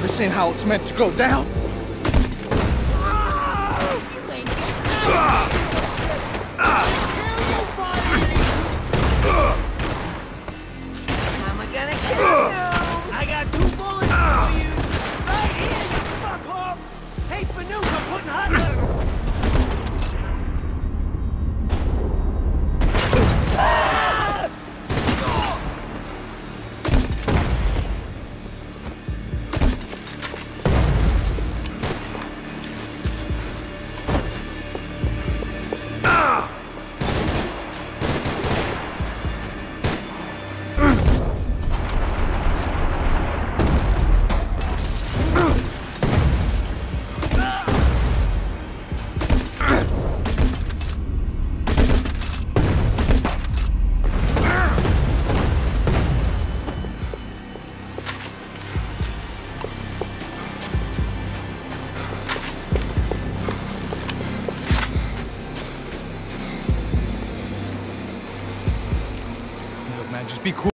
This ain't how it's meant to go down. Just be cool.